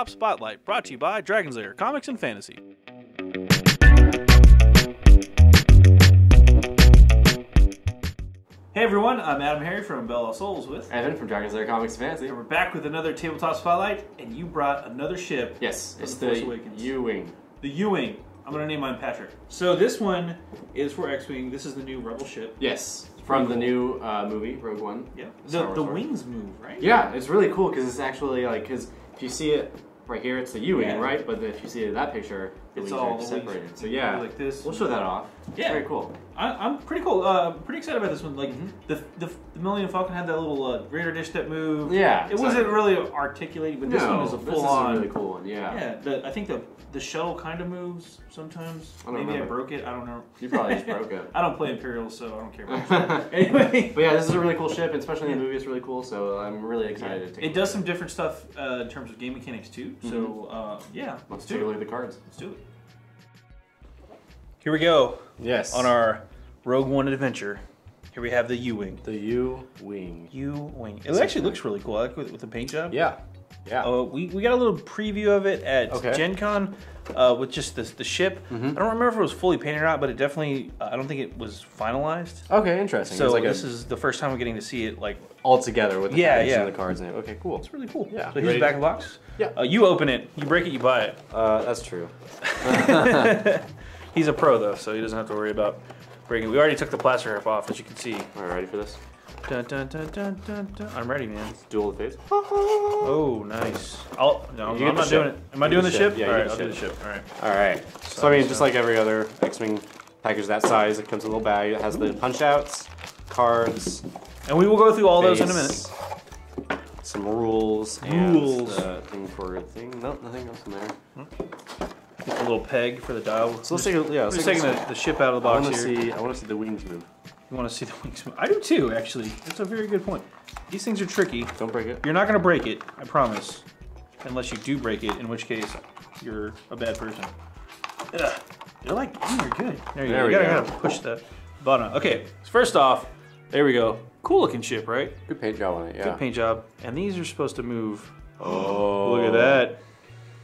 Tabletop Spotlight, brought to you by Dragon's Lair Comics and Fantasy. Hey everyone, I'm Adam Harry from Bella Souls with, Evan from Dragon's Lair Comics and Fantasy. and we're back with another Tabletop Spotlight, and you brought another ship. Yes, it's The Force Awakens. U-Wing. The U-Wing. I'm gonna name mine Patrick. So this one is for X-Wing. This is the new Rebel ship. Yes, from the new uh, movie, Rogue One. Yeah. The, the wings move, right? Yeah, it's really cool because it's actually like, because if you see it right here, it's the U-Wing, Yeah. right? But if you see that picture, the It's all are separated. So yeah, like this. we'll show that off. It's Yeah. very cool. I, I'm pretty cool. Uh, pretty excited about this one. Like Mhm. the, the the Millennium Falcon had that little uh, radar dish that moved. Yeah, It wasn't really articulated, but this no, one is a this full is on. a really cool one. Yeah, Yeah, the, I think the the shuttle kind of moves sometimes. I don't Maybe I broke it. I don't know. you probably just broke it. I don't play Imperial, so I don't care. About it. anyway, But yeah, this is a really cool ship, and especially in the movie, it's really cool. So I'm really excited to take it does some different stuff uh, in terms of game mechanics too. So uh, yeah, Let's let's take a do look it. at the cards. Let's do it. Here we go Yes. on our Rogue One adventure. Here we have the U-wing. the U-Wing. U-wing. It actually looks really cool. I like with, with the paint job. Yeah. Yeah. Uh, we, we got a little preview of it at Okay. Gen Con uh, with just the, the ship. I don't remember if it was fully painted or not, but it definitely, uh, I don't think it was finalized. Okay, interesting. So like this a, is the first time we're getting to see it. Like, all together with the Yeah, yeah. and the cards in it. Okay, cool. it's really cool. Yeah. So here's the back of the box. Yeah. Uh, you open it, you break it, you buy it. Uh, that's true. He's a pro though, so he doesn't have to worry about We already took the plaster wrap off, as you can see. All right, ready for this? Dun, dun, dun, dun, dun, dun. I'm ready, man. Duel of the Fates. Oh, nice. I'll, no, get I'm not ship. doing it. Am I doing the the ship? Yeah, All right, I'll do the ship. All right. All right. So I mean, just like every other X-wing package that size, it comes in a little bag. It has the punch outs, cards, And we will go through all those in a minute. Some rules, Rules. and the thing for a thing. No, nothing else in there. Hmm. A little peg for the dial. So let's take a yeah. Let's take taking the, the ship out of the I box want to here. see. I want to see the wings move. You want to see the wings? move. I do too, actually. That's a very good point. These things are tricky. Don't break it. You're not going to break it, I promise. Unless you do break it, in which case you're a bad person. Ugh. You're like, mm, you're good. There you There go. You gotta, go. gotta push the button. Okay, so first off, there we go. Cool looking ship, right? Good paint job on it. Yeah. Good paint job. And these are supposed to move. Oh. Look at that.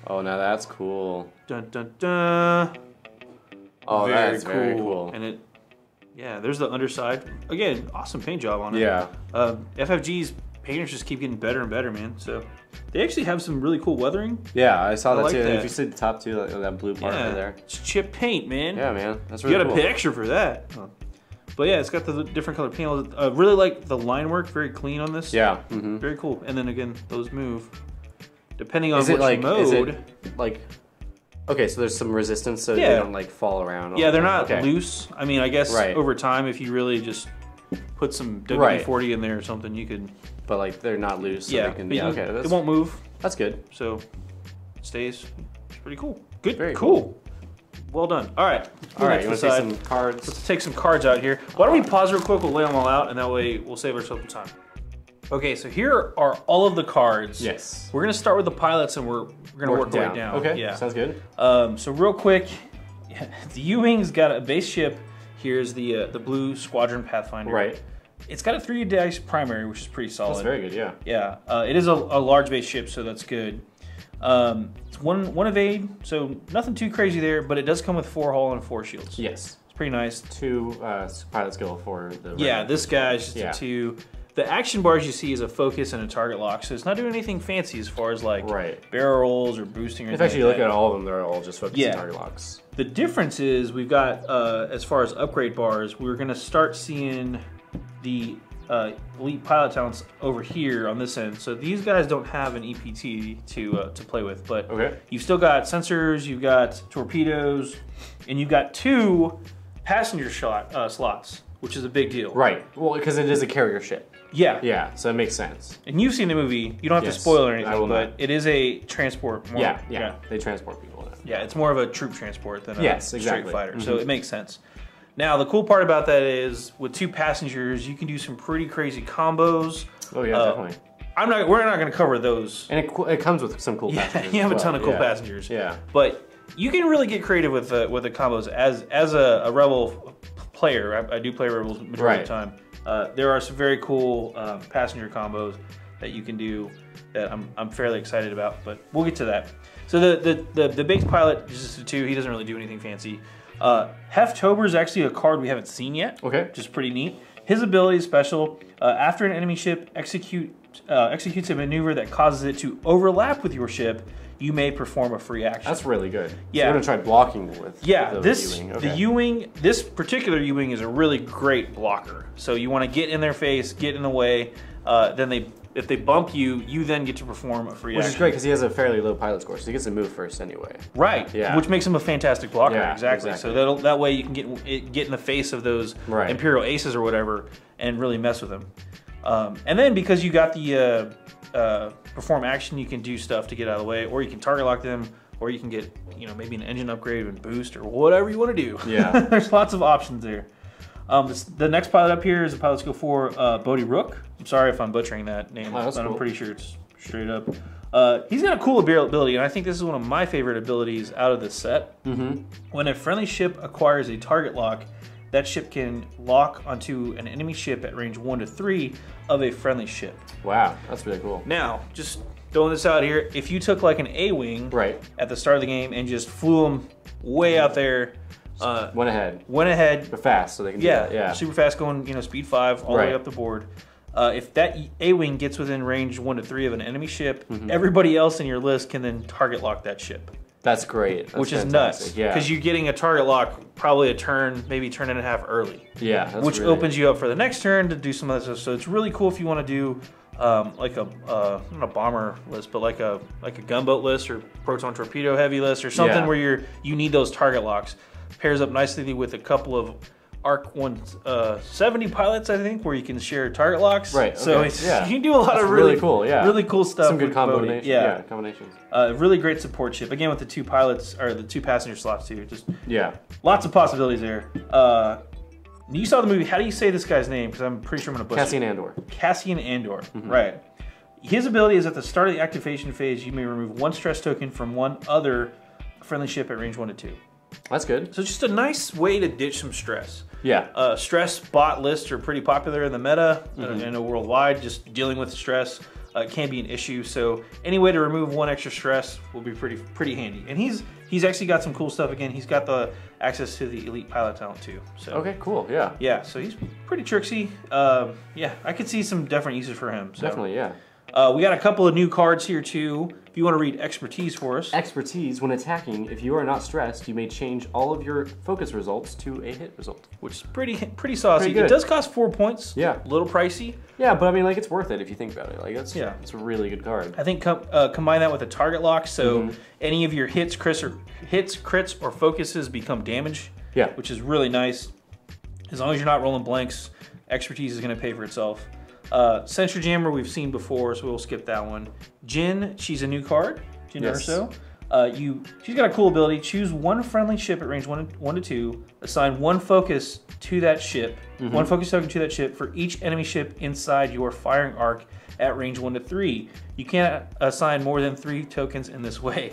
Oh, now that's cool. Dun dun dun. Oh, that's very cool. And it, yeah, there's the underside. Again, awesome paint job on it. Yeah. Um, FFG's painters just keep getting better and better, man. So they actually have some really cool weathering. Yeah, I saw I that like too. That. If you see the top two, like, that blue part yeah, right there. it's chip paint, man. Yeah, man, that's you really got to cool. pay extra for that. But yeah, it's got the different color panels. I really like the line work, very clean on this. Yeah. hmm very cool. And then again, those move depending on Is which it like mode. is it like okay? So there's some resistance, so Yeah. they don't like fall around. Yeah, they're not Okay. loose. I mean, I guess Right. over time, if you really just put some Right. WD-40 in there or something, you could. but like they're not loose. So yeah, they can, yeah. Okay, it won't move, that's good. so it stays. It's pretty cool. Good, Very cool. Well done. All right. All move you want to to the see side. some cards? Let's take some cards out here. Why don't we pause real quick? We'll lay them all out, and that way we'll save ourselves some time. Okay, so here are all of the cards. Yes. We're gonna start with the pilots, and we're we're gonna work, our way down. Okay. Yeah. Sounds good. Um, so real quick, the U-wing's got a base ship. Here's the uh, the blue Squadron Pathfinder. Right. It's got a three dice primary, which is pretty solid. That's very good. Yeah. Yeah, uh, it is a, a large base ship, so that's good. Um, it's one one evade, so nothing too crazy there, but it does come with four hull and four shields. Yes. It's pretty nice. Two uh, pilot skill for the. Yeah, this guy's just Yeah. a two. The action bars you see is a focus and a target lock, so it's not doing anything fancy as far as like Right. barrel rolls or boosting or If anything actually you like look at all of them, they're all just focused Yeah. on target locks. The difference is we've got uh, as far as upgrade bars, we're going to start seeing the uh, elite pilot talents over here on this end. So these guys don't have an EPT to uh, to play with, but Okay. you've still got sensors, you've got torpedoes, and you've got two passenger shot uh, slots, which is a big deal. Right. Well, because it is a carrier ship. Yeah. Yeah. So it makes sense. And you've seen the movie. You don't have Yes, to spoil or anything, but not. it is a transport. More, Yeah, yeah. They transport people. In it. Yeah, it's more of a troop transport than a Yes, straight exactly. fighter. So Mhm. it makes sense. Now the cool part about that is with two passengers, you can do some pretty crazy combos. Oh yeah, Uh, definitely. I'm not. We're not going to cover those. And it, it comes with some cool Yeah, passengers. you have a ton of cool yeah. passengers. Yeah. But you can really get creative with the with the combos. As as a, a rebel player, I, I do play rebels majority Right. of the time. Uh, there are some very cool um, passenger combos. that you can do that I'm, I'm fairly excited about, but we'll get to that. So the the the, the base pilot is just a two. He doesn't really do anything fancy. Uh, Heff Tobber is actually a card we haven't seen yet. Okay. which is pretty neat. His ability is special. Uh, after an enemy ship execute uh, executes a maneuver that causes it to overlap with your ship, you may perform a free action. That's really good. So Yeah. you're gonna try blocking with. Yeah, the this U-wing. the Okay. U-wing, this particular U-wing is a really great blocker. So you want to get in their face, get in the way. Uh, then they, if they bump you, you then get to perform a free Which action. Which is great because he has a fairly low pilot score, so he gets to move first anyway. Right. Yeah. Which makes him a fantastic blocker. Yeah, exactly. exactly. So that that way you can get get in the face of those Right. Imperial Aces or whatever and really mess with them. Um, and then because you got the uh, uh, perform action, you can do stuff to get out of the way, or you can target lock them, or you can get you know maybe an engine upgrade and boost or whatever you want to do. Yeah. There's lots of options there. Um, this, the next pilot up here is a pilot skill for uh, Bodhi Rook. I'm sorry if I'm butchering that name, Oh, but that's I'm pretty sure it's straight up. Uh, he's got a cool ability, and I think this is one of my favorite abilities out of this set. Mm-hmm. When a friendly ship acquires a target lock, that ship can lock onto an enemy ship at range 1 to 3 of a friendly ship. Wow, that's really cool. Now, just throwing this out here, if you took like an A Wing Right. at the start of the game and just flew them way out there, uh, Went ahead. went ahead, But fast, so they can do yeah, that. Yeah. super fast going, you know, speed 5 all the way up the board. Uh, if that A Wing gets within range 1 to 3 of an enemy ship, Mm-hmm. everybody else in your list can then target lock that ship. That's great. That's which is fantastic. nuts. Yeah. Because you're getting a target lock probably a turn, maybe turn and a half early, yeah. That's which really- opens you up for the next turn to do some other stuff. So it's really cool if you want to do um, like a uh, not a bomber list, but like a like a gunboat list or proton torpedo heavy list or something Yeah. where you're you need those target locks. Pairs up nicely with a couple of Arc 170 pilots, I think, where you can share target locks. Right, So okay, it's, yeah. you can do a lot That's of really, really cool, yeah. really cool stuff. Some good combinations. Yeah. Yeah. combinations. Uh, really great support ship. Again, with the two pilots or the two passenger slots too. Just Yeah. lots of possibilities there. Uh, you saw the movie. How do you say this guy's name? Because I'm pretty sure I'm gonna butcher. Cassian Andor. Cassian Andor. Right. His ability is at the start of the activation phase. You may remove one stress token from one other friendly ship at range one to two. That's good. So it's just a nice way to ditch some stress. Yeah. Uh, stress bot lists are pretty popular in the meta uh, and uh, worldwide. Just dealing with stress uh, can be an issue. So any way to remove one extra stress will be pretty pretty handy. And he's he's actually got some cool stuff. Again, he's got the access to the elite pilot talent too. So Okay. Cool. Yeah. yeah, so he's pretty tricksy. Um, yeah, I could see some different uses for him. So. Definitely. Yeah. Uh, we got a couple of new cards here too. If you want to read expertise for us, Expertise. When attacking, if you are not stressed, you may change all of your focus results to a hit result. which is pretty pretty saucy. Pretty it does cost four points. Yeah. a little pricey. Yeah, but I mean, like, it's worth it if you think about it. Like, that's Yeah. it's a really good card. I think com- uh, combine that with a target lock, so Mm-hmm. any of your hits, crits, or hits, crits, or focuses become damage. Yeah. which is really nice. As long as you're not rolling blanks, expertise is going to pay for itself. Uh, Sensor Jammer we've seen before, so we'll skip that one. Jyn, she's a new card. Jyn Yes. Erso. Uh, you, she's got a cool ability. Choose one friendly ship at range one, one to two. Assign one focus to that ship. Mm-hmm. One focus token to that ship for each enemy ship inside your firing arc at range one to three. You can't assign more than three tokens in this way.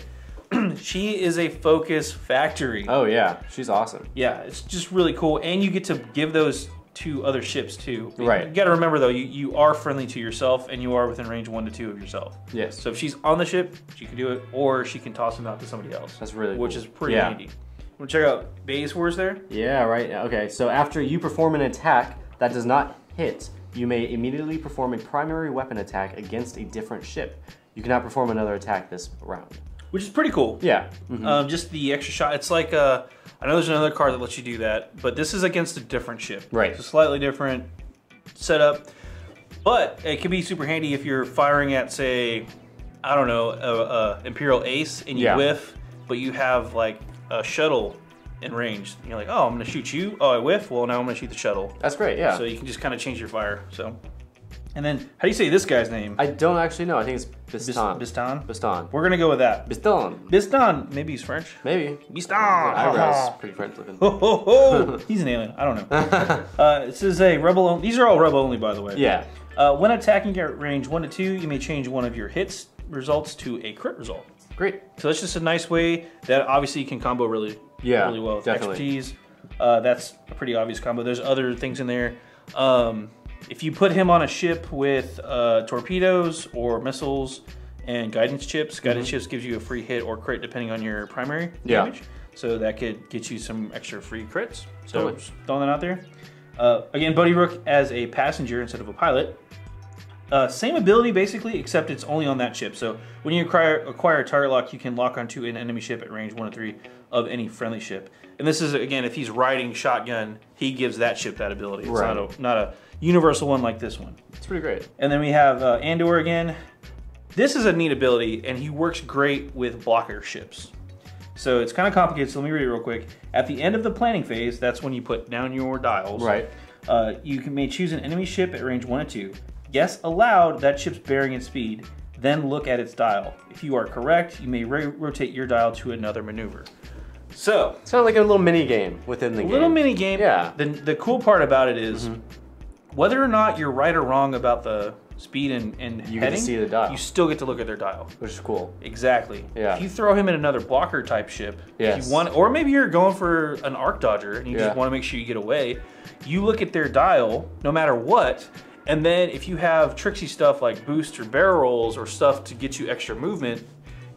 she is a focus factory. Oh yeah, she's awesome. Yeah, it's just really cool, and you get to give those to other ships too. Right. You got to remember though, you, you are friendly to yourself, and you are within range one to two of yourself. Yes. So if she's on the ship, she can do it, or she can toss them out to somebody else. That's really which cool. is pretty Yeah. handy. Want to check out Bay's Wars there? Yeah, right. Okay, so after you perform an attack that does not hit, you may immediately perform a primary weapon attack against a different ship. You cannot perform another attack this round. Which is pretty cool. Yeah. mhm. Um, just the extra shot. It's like uh, I know there's another card that lets you do that, but this is against a different ship. Right. It's a slightly different setup, but it can be super handy if you're firing at, say, I don't know, a, a Imperial Ace and you Yeah. whiff, but you have like a shuttle in range. You're like, oh, I'm gonna shoot you. Oh, I whiff. Well, now I'm gonna shoot the shuttle. That's great. Yeah. So you can just kind of change your fire. So, and then how do you say this guy's name? I don't actually know. I think it's Bis- Bistan. Bistan. Bistan. We're gonna go with that. Bistan. Bistan. Maybe he's French. Maybe. Bistan. Eyebrows. Pretty French looking. Ho, ho, ho. He's an alien. I don't know. uh, this is a rebel. These are all rebel only, by the way. Yeah. Uh, when attacking at range one to two, you may change one of your hits results to a crit result. Great. So that's just a nice way that obviously you can combo really, Yeah, really well with definitely. expertise. Uh, that's a pretty obvious combo. There's other things in there. Um, if you put him on a ship with uh, torpedoes or missiles and guidance chips, guidance chips gives you a free hit or crit depending on your primary Mm-hmm. Yeah. damage. So that could get you some extra free crits. So Totally. just throwing that out there. Uh, again, Bodhi Rook as a passenger instead of a pilot. Uh, same ability basically, except it's only on that ship. So when you acquire, acquire a target lock, you can lock onto an enemy ship at range one to three of any friendly ship. And this is again, if he's riding shotgun, he gives that ship that ability. It's not a not a universal one like this one. It's pretty great. And then we have uh, Andor again. This is a neat ability, and he works great with blocker ships. So it's kind of complicated. So let me read it real quick. At the end of the planning phase, that's when you put down your dials. Right. Uh, you can, may choose an enemy ship at range one and two. Guess aloud that ship's bearing and speed. Then look at its dial. If you are correct, you may ro- rotate your dial to another maneuver. So It's kind of like a little mini game within the game. a little mini game. Yeah. The, the cool part about it is whether or not you're right or wrong about the speed and, and You get to heading, see the dial. you still get to look at their dial. which is cool. Exactly. Yeah. If you throw him in another blocker type ship, if Yes. you want, or maybe you're going for an arc dodger and you Yeah. just want to make sure you get away, you look at their dial no matter what, and then if you have tricksy stuff like boost or barrel rolls or stuff to get you extra movement,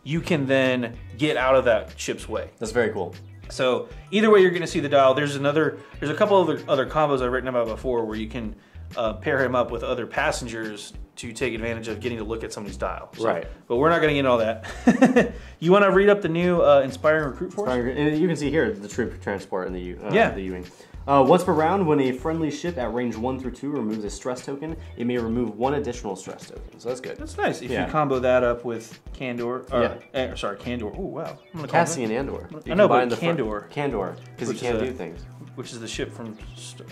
you can then get out of that ship's way. That's very cool. So either way, you're going to see the dial. There's another. There's a couple other other combos I've written about before where you can uh, pair him up with other passengers to take advantage of getting to look at somebody's dial. So- Right. But we're not going to get into all that. you want to read up the new uh, inspiring recruit force? And you can see here the troop transport in the U. Uh, Yeah. The U-wing. Uh, once per round, when a friendly ship at range one through two removes a stress token, it may remove one additional stress token. So that's good. That's nice. If Yeah. you combo that up with Candor, or, Yeah. eh, sorry, Candor. Oh wow, I'm gonna call him Cassian Andor. You I know, but the front- Candor. Candor, because he can't a- do things. which is the ship from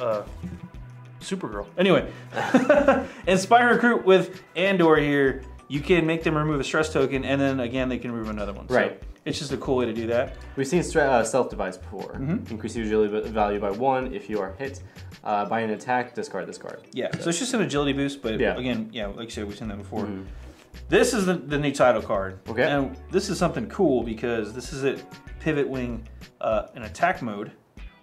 uh, Supergirl. Anyway, inspire recruit with Andor here. You can make them remove a stress token, and then again they can remove another one. So Right. It's just a cool way to do that. We've seen uh, stealth device before. Mm-hmm. Increase your agility value by one if you are hit uh, by an attack. Discard this card. Yeah, so it's just an agility boost, but Yeah. again, yeah, like I said, we've seen that before. This is the, the new title card. Okay. And this is something cool because this is it pivot wing uh, in attack mode.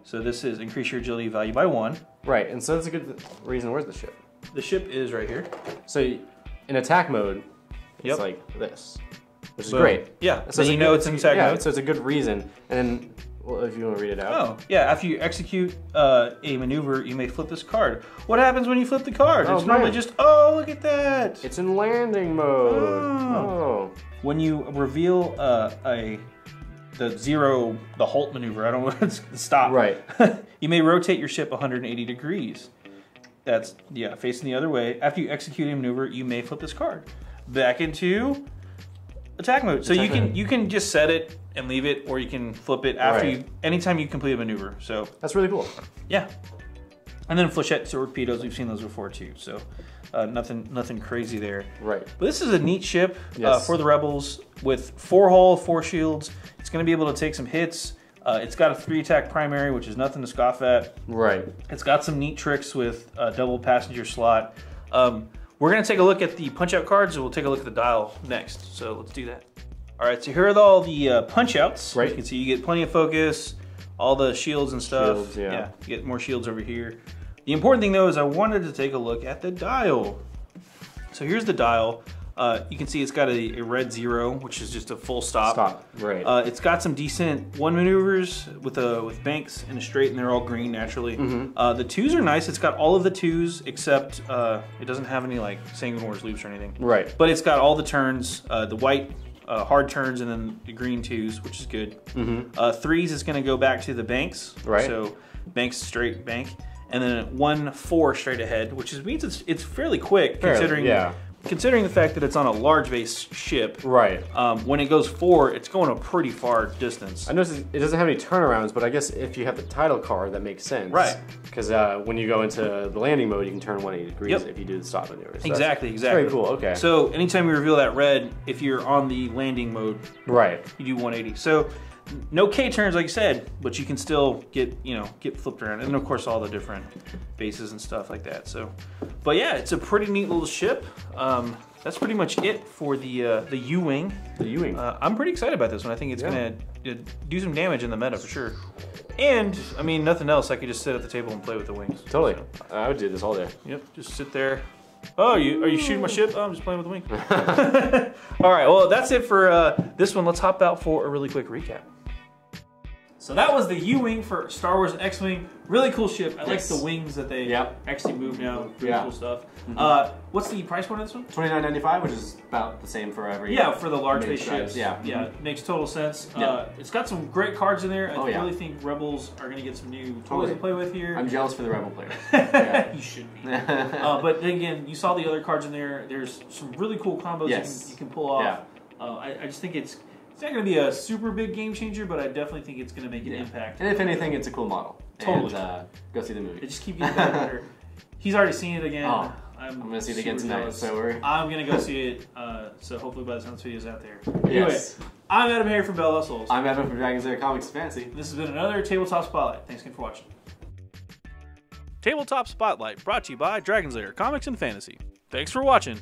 So this is increase your agility value by one. Right, and so that's a good reason. Where's the ship? The ship is right here. So in attack mode, Yep. it's like this, which is Boom. great. Yeah, So so you know it's in attack yeah, mode. so it's a good reason. And then, well, if you want to read it out. Oh, yeah. After you execute uh, a maneuver, you may flip this card. What happens when you flip the card? Oh, it's normally just, oh, look at that. It's in landing mode. Oh. Oh. when you reveal uh, a the zero the halt maneuver i don't know it's stop Right. you may rotate your ship 180 degrees that's yeah facing the other way after you execute a maneuver you may flip this card back into attack mode so Attack you can mode. you can just set it and leave it or you can flip it after Right. you anytime you complete a maneuver so That's really cool. yeah and then flechette torpedoes we've seen those before too so uh, nothing nothing crazy there Right. but this is a neat ship uh, for the rebels with four hull, four shields. It's going to be able to take some hits. Uh, it's got a three attack primary, which is nothing to scoff at. Right. It's got some neat tricks with a double passenger slot. Um, we're going to take a look at the punch out cards, and we'll take a look at the dial next. So let's do that. All right, so here are all the uh, punch outs. Right. You can see you get plenty of focus, all the shields and stuff. Shields, yeah. you get more shields over here. The important thing though is I wanted to take a look at the dial. So here's the dial. Uh, you can see it's got a, a red zero, which is just a full stop. Stop. Right. Uh, it's got some decent one maneuvers with a with banks and a straight, and they're all green naturally. Mm-hmm. Uh, the twos are nice. It's got all of the twos except uh, it doesn't have any like Segnor's loops or anything. right. But it's got all the turns, uh, the white uh, hard turns, and then the green twos, which is good. Mm-hmm. Uh, threes is going to go back to the banks. Right. So banks straight bank, and then one four straight ahead, which is, means it's it's fairly quick Fairly, considering yeah. Considering the fact that it's on a large base ship. Right. Um, when it goes four, it's going a pretty far distance. I noticed it doesn't have any turnarounds, but I guess if you have the title card, that makes sense. Right. Because uh, when you go into the landing mode, you can turn 180 degrees Yep. if you do the stop maneuver. So Exactly, exactly. Very cool. Okay. So anytime you reveal that red, if you're on the landing mode, right. you do 180. So no K turns, like you said, but you can still get you know get flipped around, and then of course all the different bases and stuff like that. So, but yeah, it's a pretty neat little ship. Um, that's pretty much it for the uh, the U wing. The U-wing. Uh, I'm pretty excited about this one. I think it's Yeah. gonna uh, do some damage in the meta for sure. And I mean, nothing else. I could just sit at the table and play with the wings. totally. So, I would do this all day. yep, just sit there. Oh, you are you shooting my ship? Oh, I'm just playing with the wing. all right. Well, that's it for uh, this one. Let's hop out for a really quick recap. So that was the U-wing for Star Wars X-wing. Really cool ship. I Yes. like the wings that they Yep. actually move now. Pretty Yeah. cool stuff. Uh, what's the price point of this one? Twenty nine ninety five, which is about the same for every. Yeah, for the large base ships. yeah. yeah, makes total sense. Yeah. Uh, it's got some great cards in there. I Oh, yeah. really think Rebels are going to get some new toys Totally. to play with here. I'm jealous for the rebel players. Yeah. you should be. uh, but then again, you saw the other cards in there. There's some really cool combos Yes. you, can, you can pull off. Yeah. Uh, I, I just think it's it's not going to be a super big game changer, but I definitely think it's going to make an Yeah. impact. And if anything, it's a cool model. Totally. And, uh, go see the It movie. just keep getting better better. He's already seen it again. Oh, I'm, I'm gonna see it again super tonight. jealous. So we're I'm gonna go see it. Uh, so hopefully by the time this video's out there. Anyway, yes. I'm Adam Harry from Bell Souls. I'm Evan from Dragon's Lair Comics and Fantasy. This has been another Tabletop Spotlight. Thanks again for watching. Tabletop Spotlight brought to you by Dragon's Lair Comics and Fantasy. Thanks for watching.